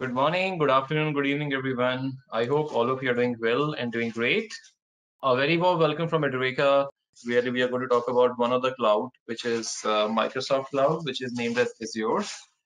Good morning, good afternoon, good evening, everyone. I hope all of you are doing well and doing great. A very warm welcome from Edureka, where we are going to talk about one of the cloud, which is uh, Microsoft Cloud, which is named as Azure.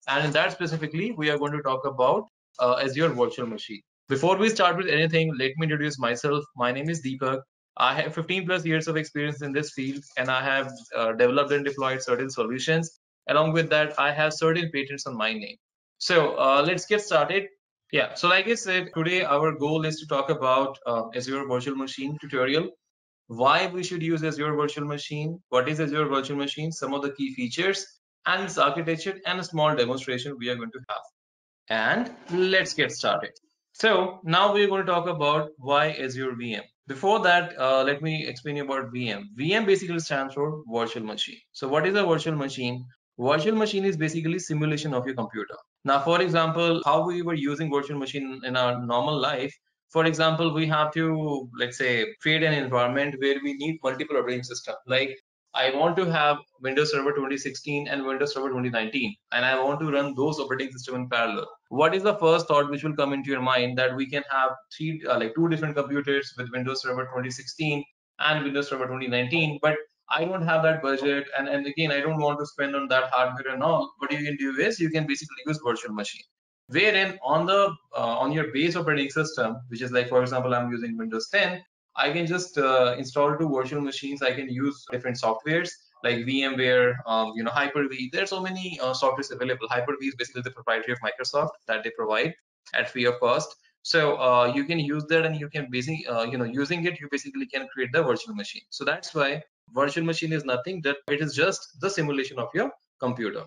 And in that specifically, we are going to talk about uh, Azure Virtual Machine. Before we start with anything, let me introduce myself. My name is Deepak. I have 15 plus years of experience in this field, and I have uh, developed and deployed certain solutions. Along with that, I have certain patents on my name. So uh, let's get started. Yeah, so like I said, today our goal is to talk about uh, Azure Virtual Machine tutorial, why we should use Azure Virtual Machine, what is Azure Virtual Machine, some of the key features, and its architecture, and a small demonstration we are going to have. And let's get started. So now we're going to talk about why Azure VM. Before that, uh, let me explain you about VM. VM basically stands for virtual machine. So what is a virtual machine? Virtual machine is basically simulation of your computer. Now, for example, how we were using virtual machine in our normal life, for example, we have to, let's say, create an environment where we need multiple operating system. Like I want to have Windows Server 2016 and Windows Server 2019, and I want to run those operating system in parallel. What is the first thought which will come into your mind that we can have three, uh, like two different computers with Windows Server 2016 and Windows Server 2019, but I don't have that budget, and, and again, I don't want to spend on that hardware and all. What you can do is you can basically use virtual machine, wherein on the uh, on your base operating system, which is like for example, I'm using Windows 10, I can just uh, install two virtual machines. I can use different softwares like VMware, um, you know, Hyper-V. There are so many uh, softwares available. Hyper-V is basically the proprietary of Microsoft that they provide at free of cost. So uh, you can use that, and you can basically, uh, you know, using it, you basically can create the virtual machine. So that's why virtual machine is nothing that it is just the simulation of your computer.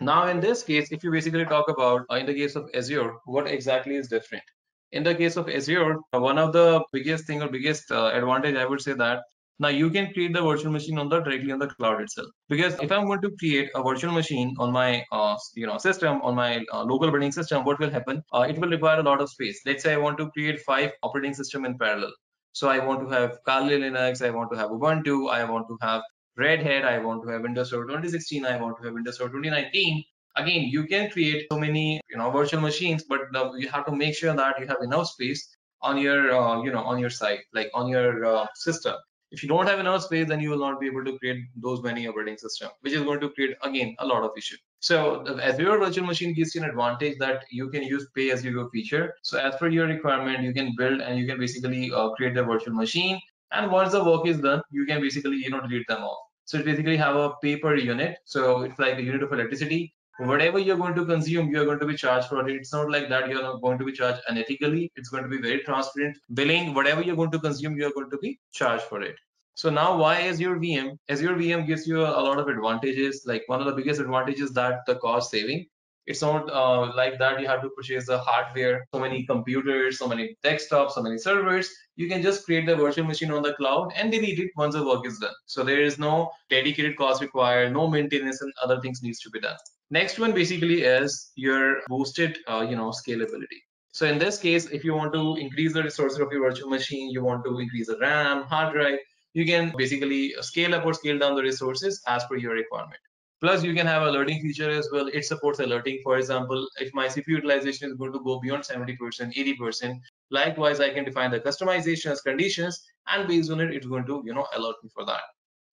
Now in this case if you basically talk about uh, in the case of azure what exactly is different? In the case of azure uh, one of the biggest thing or biggest uh, advantage i would say that now you can create the virtual machine on the directly on the cloud itself. Because if i'm going to create a virtual machine on my uh, you know system on my uh, local operating system what will happen? Uh, it will require a lot of space. Let's say i want to create five operating system in parallel so I want to have Kali Linux, I want to have Ubuntu, I want to have Red Hat, I want to have Windows Server 2016, I want to have Windows Server 2019. Again, you can create so many, you know, virtual machines, but you have to make sure that you have enough space on your, uh, you know, on your site, like on your uh, system if you don't have enough space then you will not be able to create those many operating system which is going to create again a lot of issue. So the azure virtual machine gives you an advantage that you can use pay as you go feature. So as per your requirement you can build and you can basically uh, create the virtual machine. And once the work is done you can basically you know delete them off. So it basically have a pay per unit. So it's like a unit of electricity whatever you're going to consume you're going to be charged for it. It's not like that you're not going to be charged unethically. It's going to be very transparent billing whatever you're going to consume you're going to be charged for it. So now why azure vm azure vm gives you a, lot of advantages. Like one of the biggest advantages that the cost saving it's not uh, like that you have to purchase the hardware so many computers so many desktops so many servers. You can just create the virtual machine on the cloud and delete it once the work is done. So there is no dedicated cost required no maintenance and other things needs to be done Next one basically is your boosted, uh, you know, scalability. So in this case, if you want to increase the resources of your virtual machine, you want to increase the RAM, hard drive, you can basically scale up or scale down the resources as per your requirement. Plus, you can have alerting feature as well. It supports alerting. For example, if my CPU utilization is going to go beyond 70%, 80%, likewise, I can define the customizations, conditions, and based on it, it's going to, you know, alert me for that.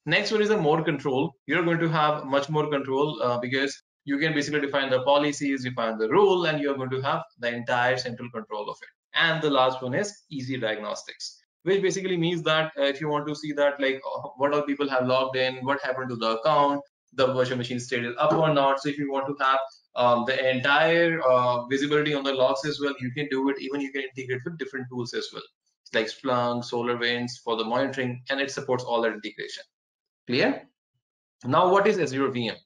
Next one is a more control. You're going to have much more control uh, because you can basically define the policies, define the rule, and you're going to have the entire central control of it. And the last one is easy diagnostics, which basically means that uh, if you want to see that like uh, what all people have logged in, what happened to the account, the virtual machine state is up or not. So if you want to have um, the entire uh, visibility on the logs as well, you can do it. Even you can integrate with different tools as well, like Splunk, SolarWinds for the monitoring, and it supports all that integration. Clear? Now, what is Azure VM?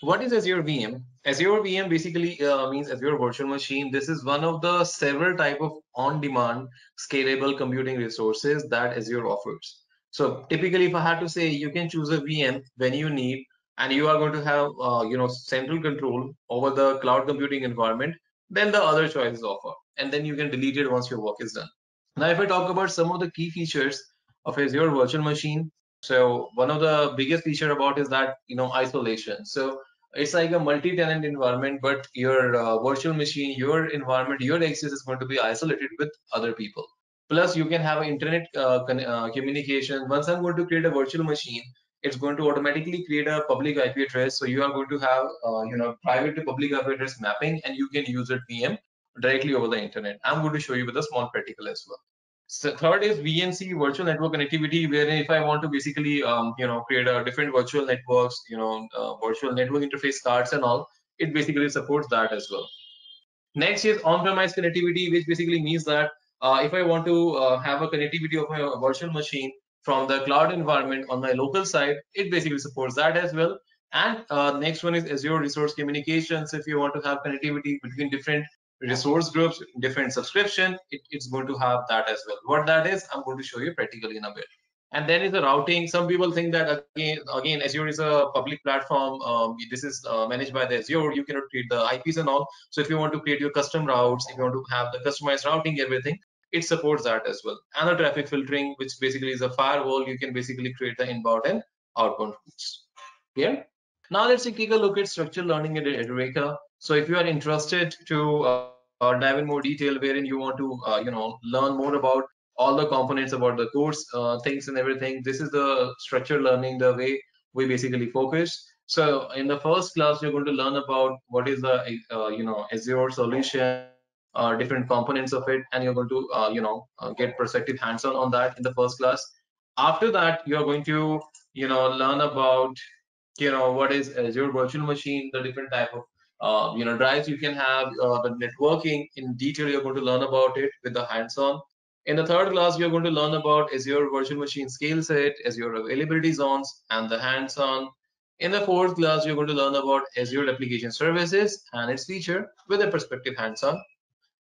What is Azure VM? Azure VM basically uh, means Azure Virtual Machine. This is one of the several type of on-demand scalable computing resources that Azure offers. So typically, if I had to say, you can choose a VM when you need, and you are going to have, uh, you know, central control over the cloud computing environment, then the other choices offer, and then you can delete it once your work is done. Now, if I talk about some of the key features of Azure Virtual Machine, so one of the biggest feature about is that you know isolation. So it's like a multi-tenant environment, but your uh, virtual machine, your environment, your access is going to be isolated with other people. Plus, you can have internet uh, uh, communication. Once I'm going to create a virtual machine, it's going to automatically create a public IP address. So you are going to have, uh, you know, private to public IP address mapping, and you can use it VM directly over the internet. I'm going to show you with a small practical as well. So third is VNC virtual network connectivity, where if I want to basically, um, you know, create a different virtual networks, you know, uh, virtual network interface cards and all, it basically supports that as well. Next is on-premise connectivity, which basically means that uh, if I want to uh, have a connectivity of my virtual machine from the cloud environment on my local side, it basically supports that as well. And uh, next one is Azure Resource Communications. If you want to have connectivity between different resource groups, different subscription, it, it's going to have that as well. What that is, I'm going to show you practically in a bit. And then is the routing. Some people think that again, again, Azure is a public platform. Um, this is uh, managed by the Azure. You cannot create the IPs and all. So if you want to create your custom routes, if you want to have the customized routing, everything, it supports that as well. And the traffic filtering, which basically is a firewall, you can basically create the inbound and outbound routes. Yeah. Now let's take a look at structured learning in Edureka. So if you are interested to uh, uh, dive in more detail, wherein you want to, uh, you know, learn more about all the components about the course, uh, things and everything, this is the structured learning, the way we basically focus. So in the first class, you're going to learn about what is the, uh, you know, Azure solution, uh, different components of it, and you're going to, you know, get perspective hands-on on that in the first class. After that, you're going to, you know, learn about you know what is Azure virtual machine, the different type of uh, you know drives you can have, uh, the networking in detail. You're going to learn about it with the hands-on. In the third class, you're going to learn about Azure virtual machine scale set, Azure availability zones, and the hands-on. In the fourth class, you're going to learn about Azure application services and its feature with a perspective hands-on.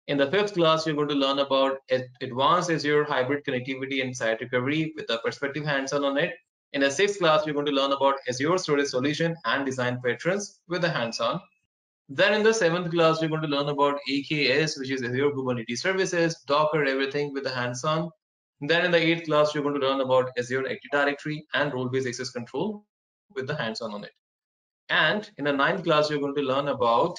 In the fifth class, you're going to learn about advanced Azure hybrid connectivity and site recovery with a perspective hands-on on it. In the sixth class, we're going to learn about Azure Storage Solution and Design Patterns with the hands-on. Then in the seventh class, we're going to learn about AKS, which is Azure Kubernetes Services, Docker, everything with the hands-on. Then in the eighth class, we're going to learn about Azure Active Directory and role-based access control with the hands-on on it. And in the ninth class, we're going to learn about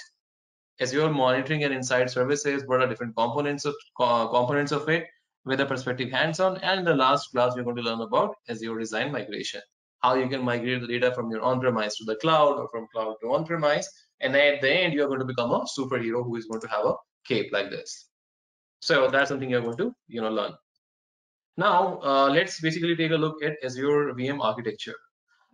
Azure monitoring and insight services, what are different components of uh, components of it, with a perspective hands-on. And in the last class, we're going to learn about Azure Design Migration, how you can migrate the data from your on-premise to the cloud or from cloud to on-premise. And at the end, you're going to become a superhero who is going to have a cape like this. So that's something you're going to, you know, learn. Now, uh, let's basically take a look at Azure VM architecture.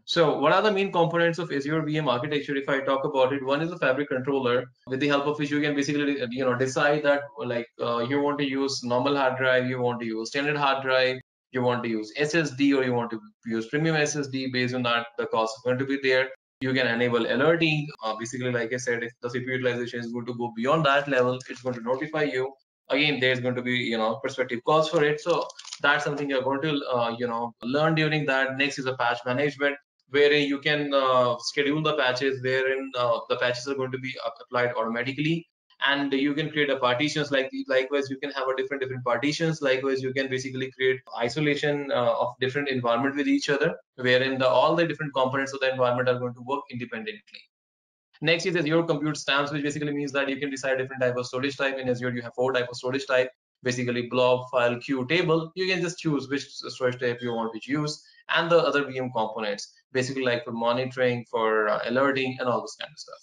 So what are the main components of Azure VM architecture? If I talk about it, one is the fabric controller with the help of which you can basically, you know, decide that like uh, you want to use normal hard drive, you want to use standard hard drive, you want to use SSD or you want to use premium SSD based on that, the cost is going to be there. You can enable alerting. Uh, basically, like I said, if the CPU utilization is going to go beyond that level, it's going to notify you. Again, there's going to be, you know, perspective cost for it. So that's something you're going to, uh, you know, learn during that. Next is a patch management wherein you can uh, schedule the patches wherein uh, the patches are going to be applied automatically. And you can create a partitions like likewise you can have a different different partitions. Likewise you can basically create isolation uh, of different environment with each other wherein the, all the different components of the environment are going to work independently. Next is azure compute stamps which basically means that you can decide different type of storage type. In azure you have four type of storage type. Basically blob file queue table. You can just choose which storage type you want to use and the other vm components basically like for monitoring, for uh, alerting, and all this kind of stuff.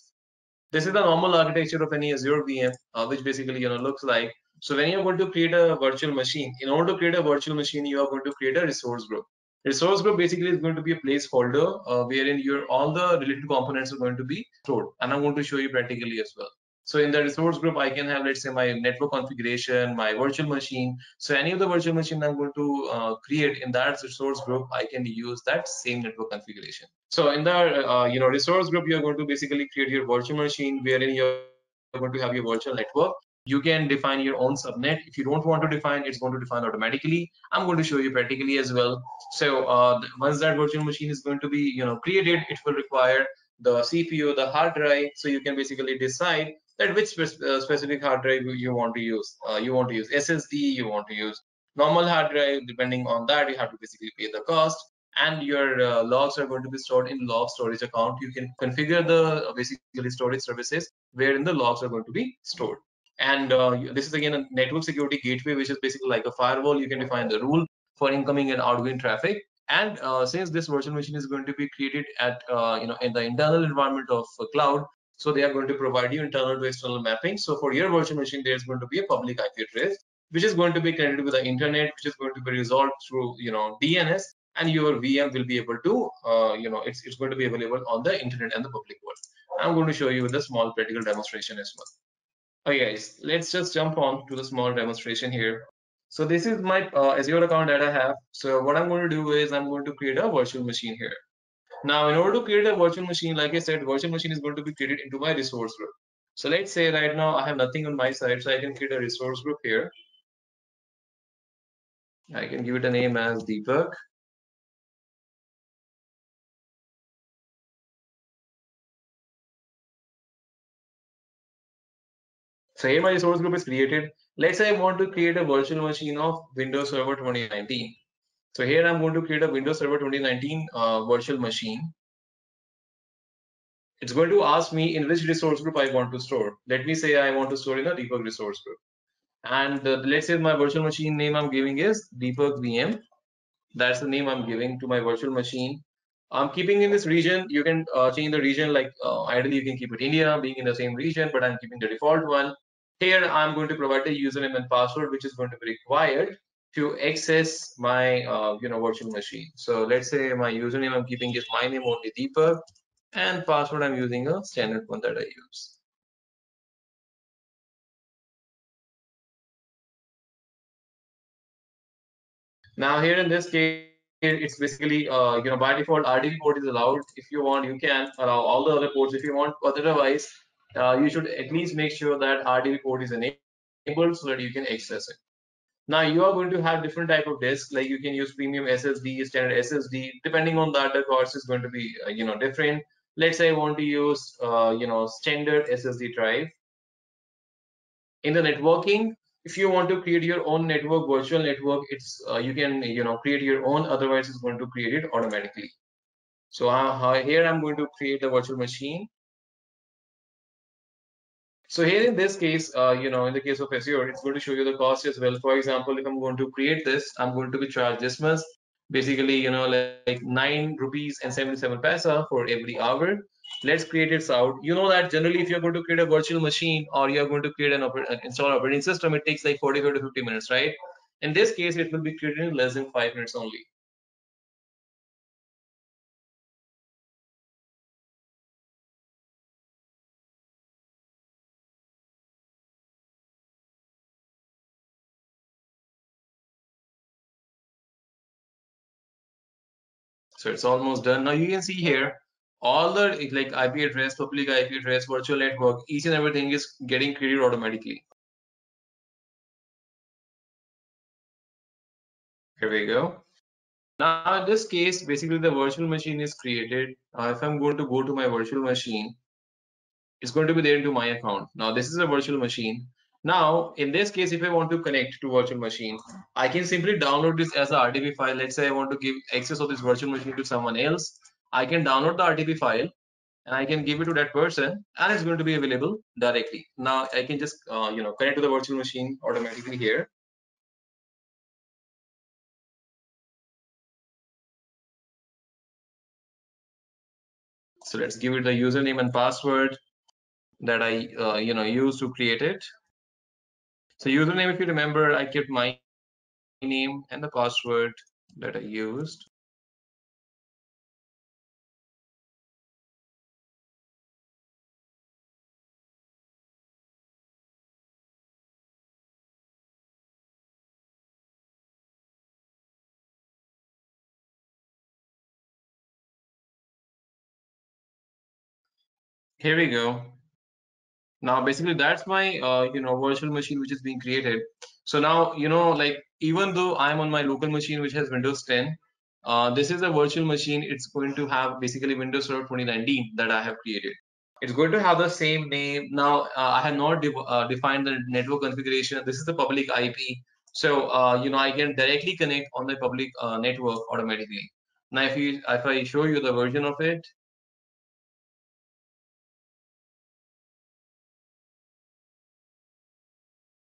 This is the normal architecture of any Azure VM, uh, which basically you know looks like. So when you're going to create a virtual machine, in order to create a virtual machine, you are going to create a resource group. Resource group basically is going to be a placeholder uh, wherein your all the related components are going to be stored, and I'm going to show you practically as well. So in the resource group, I can have, let's say, my network configuration, my virtual machine. So any of the virtual machine I'm going to uh, create in that resource group, I can use that same network configuration. So in the uh, you know resource group, you're going to basically create your virtual machine wherein you're going to have your virtual network. You can define your own subnet. If you don't want to define, it's going to define automatically. I'm going to show you practically as well. So uh, once that virtual machine is going to be you know created, it will require the CPU, the hard drive. So you can basically decide that which uh, specific hard drive you want to use. Uh, you want to use SSD, you want to use normal hard drive. Depending on that, you have to basically pay the cost. and your uh, logs are going to be stored in log storage account. You can configure the uh, basically storage services wherein the logs are going to be stored. And uh, this is again a network security gateway, which is basically like a firewall. You can define the rule for incoming and outgoing traffic. And uh, since this virtual machine is going to be created at you know in the internal environment of cloud, so they are going to provide you internal to external mapping. So for your virtual machine, there's going to be a public IP address, which is going to be connected with the internet, which is going to be resolved through you know DNS and your VM will be able to, uh, you know, it's, it's going to be available on the internet and the public world. I'm going to show you the small practical demonstration as well. Okay, guys, let's just jump on to the small demonstration here. So this is my uh, Azure account that I have. So what I'm going to do is I'm going to create a virtual machine here. Now, in order to create a virtual machine, like I said, virtual machine is going to be created into my resource group. So let's say right now I have nothing on my side, so I can create a resource group here. I can give it a name as Deepak. So here my resource group is created. Let's say I want to create a virtual machine of Windows Server 2019. So here I'm going to create a Windows Server 2019 uh, virtual machine. It's going to ask me in which resource group I want to store. Let me say I want to store in a Deepak resource group. And uh, let's say my virtual machine name I'm giving is Deepak VM. That's the name I'm giving to my virtual machine. I'm keeping in this region. You can uh, change the region like uh, ideally you can keep it India being in the same region, but I'm keeping the default one. Here, I'm going to provide the username and password, which is going to be required to access my uh, you know virtual machine. So let's say my username I'm keeping is my name only Deepak, and password I'm using a standard one that I use. Now here in this case, it's basically uh, you know by default RDP port is allowed. If you want, you can allow all the other ports if you want. Otherwise, uh, you should at least make sure that RDP port is enabled so that you can access it. Now you are going to have different type of disks, like you can use premium SSD, standard SSD. Depending on that, the cost is going to be uh, you know different. Let's say I want to use uh, you know standard SSD drive. In the networking, if you want to create your own network, virtual network, it's uh, you can you know create your own. Otherwise, it's going to create it automatically. So uh, here I'm going to create the virtual machine. So here in this case, uh, you know, in the case of Azure, it's going to show you the cost as well. For example, if I'm going to create this, I'm going to be charged this much. Basically, you know, like, like nine rupees and 77 paisa for every hour. Let's create it out. You know that generally, if you're going to create a virtual machine or you're going to create an, an install operating system, it takes like 45 to 50 minutes, right? In this case, it will be created in less than five minutes only. So it's almost done. Now you can see here, all the like IP address, public IP address, virtual network, each and everything is getting created automatically. Here we go. Now in this case, basically the virtual machine is created. If I'm going to go to my virtual machine, it's going to be there into my account. Now this is a virtual machine. Now, in this case, if I want to connect to virtual machine, I can simply download this as a RDP file. Let's say I want to give access of this virtual machine to someone else. I can download the RDP file and I can give it to that person and it's going to be available directly. Now I can just, uh, you know, connect to the virtual machine automatically here. So let's give it the username and password that I, uh, you know, use to create it. So username, if you remember, I kept my name and the password that I used. Here we go. Now, basically, that's my uh, you know virtual machine which is being created. So now you know like even though I'm on my local machine which has Windows 10, uh, this is a virtual machine. It's going to have basically Windows Server 2019 that I have created. It's going to have the same name. Now uh, I have not de uh, defined the network configuration. This is the public IP. So uh, you know I can directly connect on the public uh, network automatically. Now, if you if I show you the version of it,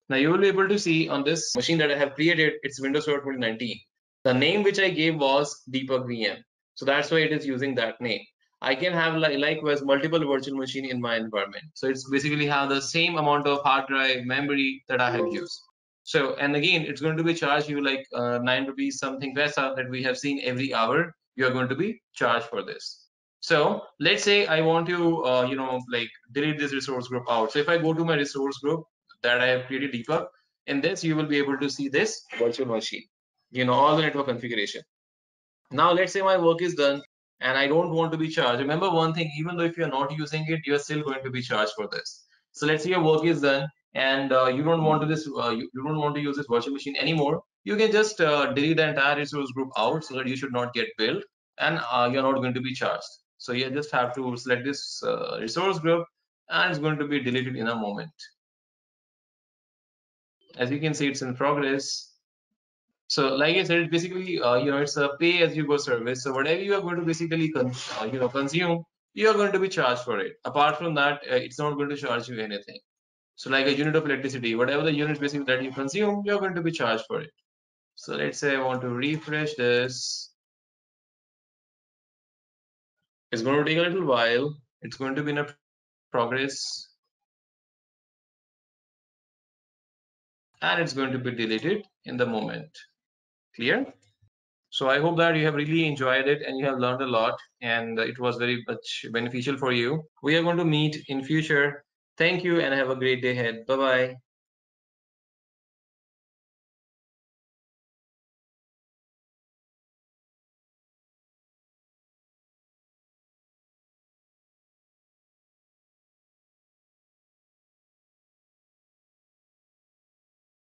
now you will be able to see on this machine that I have created, it's Windows Server 2019. The name which I gave was Deepak VM. So that's why it is using that name. I can have like likewise multiple virtual machine in my environment. So it's basically have the same amount of hard drive memory that I have used. So, and again, it's going to be charged you like uh, nine rupees something paisa that we have seen every hour. You are going to be charged for this. So let's say I want to, uh, you know, like delete this resource group out. So if I go to my resource group that I have created Deepak, in this you will be able to see this virtual machine, you know, all the network configuration. Now let's say my work is done and I don't want to be charged. Remember one thing, even though if you're not using it, you're still going to be charged for this. So let's say your work is done and uh, you don't want to this uh, you, you, don't want to use this virtual machine anymore you can just uh, delete the entire resource group out so that you should not get billed and uh, you're not going to be charged so you just have to select this uh, resource group and it's going to be deleted in a moment as you can see it's in progress so like i said it's basically uh, you know it's a pay as you go service so whatever you are going to basically you know consume you are going to be charged for it apart from that it's not going to charge you anything so like a unit of electricity, whatever the units basically that you consume, you're going to be charged for it. So let's say I want to refresh this. It's going to take a little while. It's going to be in a progress. And it's going to be deleted in the moment. Clear? So I hope that you have really enjoyed it and you have learned a lot and it was very much beneficial for you. We are going to meet in future Thank you and have a great day ahead. Bye bye.